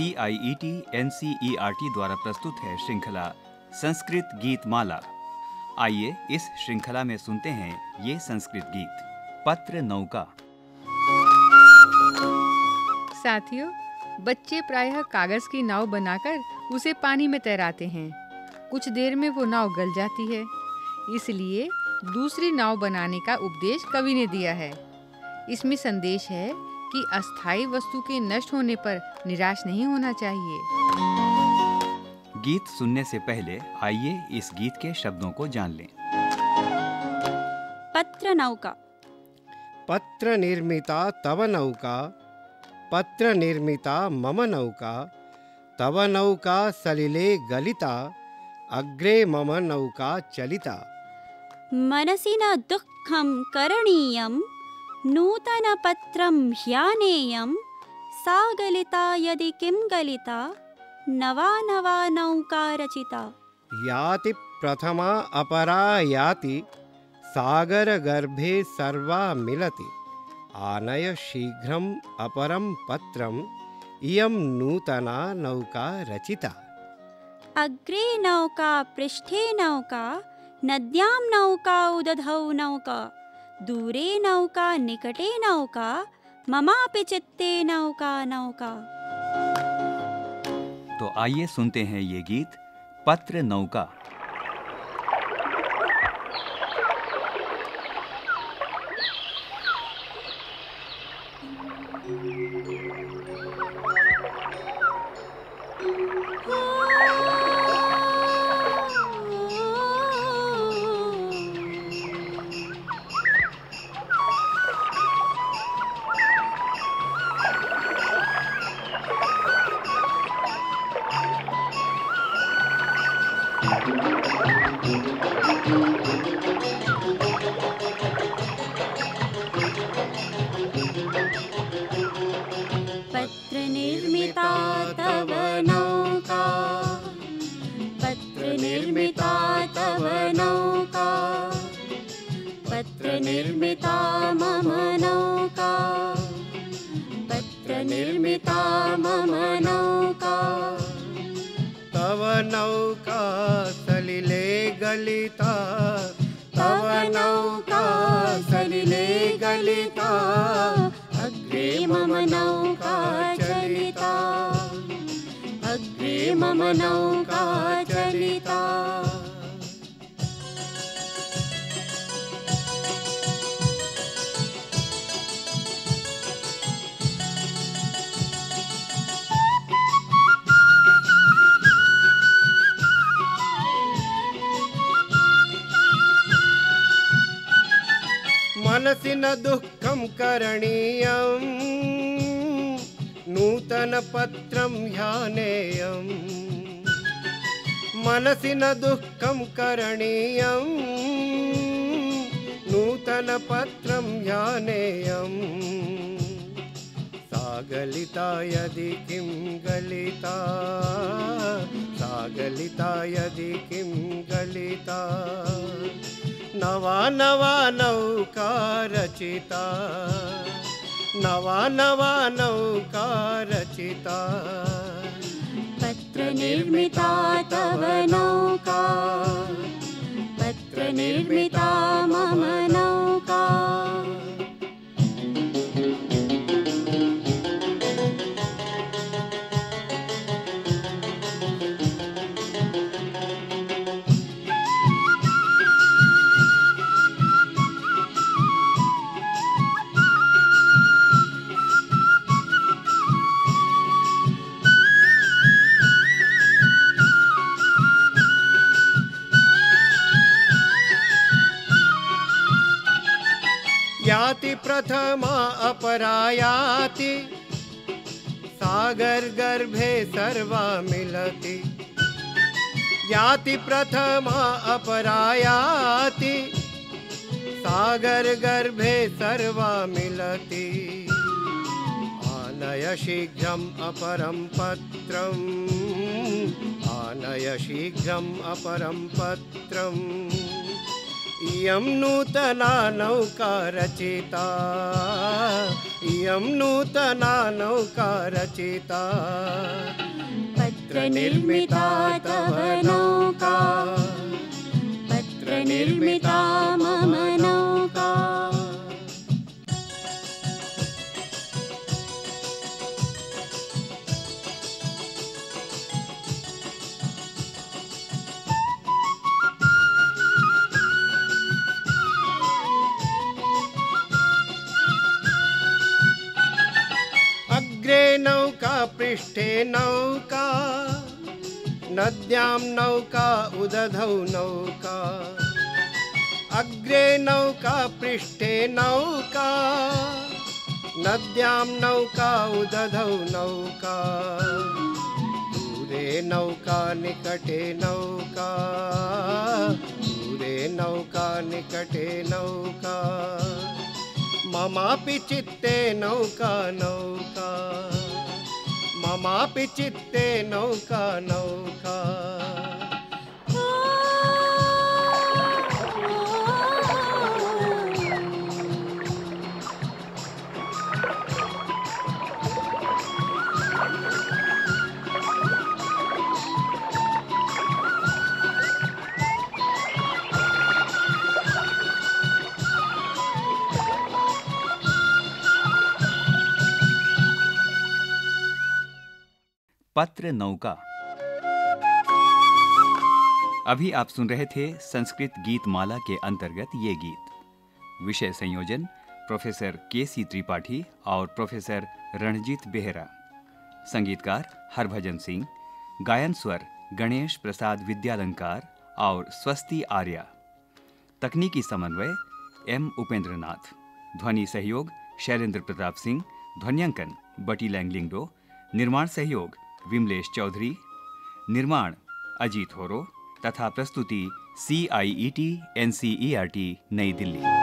I E T N C E R T द्वारा प्रस्तुत है श्रृंखला, संस्कृत गीत माला आइए इस श्रृंखला में सुनते हैं ये संस्कृत गीत। पत्र नौका। साथियों, बच्चे प्रायः कागज़ की नाव बनाकर उसे पानी में तैराते हैं। कुछ देर में वो नाव गल जाती है। इसलिए दूसरी नाव बनाने का उपदेश कवि ने दिया है। इसमें संदेश है कि अस्थायी वस्तु के नष्ट होने पर निराश नहीं होना चाहिए। गीत सुनने से पहले आइए इस गीत के शब्दों को जान लें। पत्र नौका। पत्र निर्मिता तव नौका। पत्र निर्मिता मम नौका। तव नौका सलिले गलिता। अग्रे मम नौका चलिता। मनसि न दुःखं करणीयं नूतनपत्रं ह्यानेयं। सा गलिता यदि किं गलिता? नवा नवा नौका रचिता याति प्रथमा अपरा याति। सागरगर्भे सर्वा मिलति। आनय शीघ्रम् अपरं पत्रम्। इयं नूतना नौका रचिता अग्रे नौका पृष्ठे नौका। नद्यां नौका उदधौ नौका। दूरे नौका, निकटे नौका ममापि चित्ते नौका नौका। तो आइए सुनते हैं ये गीत पत्र नौका। गलिता तव नौका सलिले गलिता अग्रे मम नौका चलिता। अग्रे मम नौका चलिता मनसि न दुःखं करणीयम् नूतनपत्रं ह्यानेयम् मनसि न दुःखं करणीयम् नूतनपत्रं ह्यानेयम् सा गलिता यदि किं गलिता सा गलिता यदि किं गलिता नवा नवा नौका रचिता। नवा नवा नौका रचिता। पत्र निर्मिता तव नौका। पत्र निर्मिता मम प्रथमा अपरायाति। सागर गर्भे सर्वा मिलति। याति प्रथमा अपरायाति। सागर गर्भे सर्वा मिलति। आनय शीघ्रम् अपरं पत्रम्। आनय शीघ्रम् अपरं पत्रम्। इयं नूतना नौका रचिता इयं नूतना नौका रचिता निर्मिता तव नौका। पत्र निर्मिता मम नौका पृष्ठे नौका। नद्यां नौका उदधौ नौका। अग्रे नौका पृष्ठे नौका। नद्यां नौका उदधौ नौका। दूरे नौका निकटे नौका। दूरे नौका निकटे नौका ममापि चित्ते नौका नौका। ममापि चित्ते नौका नौका। पत्र नौका। अभी आप सुन रहे थे संस्कृत गीत माला के अंतर्गत ये गीत। विषय संयोजन, प्रोफेसर के सी त्रिपाठी और प्रोफेसर रणजीत बेहरा। संगीतकार हरभजन सिंह, गायन स्वर गणेश प्रसाद विद्यालंकार और स्वस्ति आर्या। तकनीकी समन्वय एम उपेंद्रनाथ। ध्वनि सहयोग शैलेंद्र प्रताप सिंह, ध्वनियांकन बटी लैंगलिंगडो, निर्माण सहयोग विमलेश चौधरी, निर्माण अजीत होरो, तथा प्रस्तुति C I E T N C E R T New Delhi.